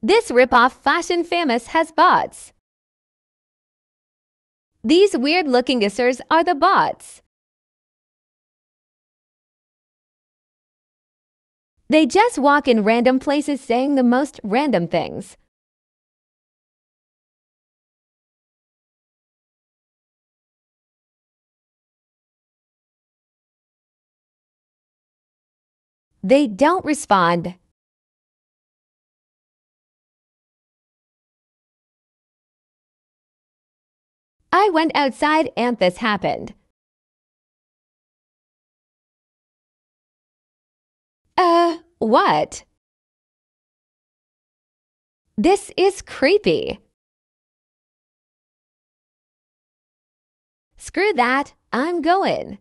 This rip-off fashion famous has bots. These weird-looking isers are the bots. They just walk in random places saying the most random things. They don't respond. I went outside and this happened. Uh, what? This is creepy. Screw that, I'm going.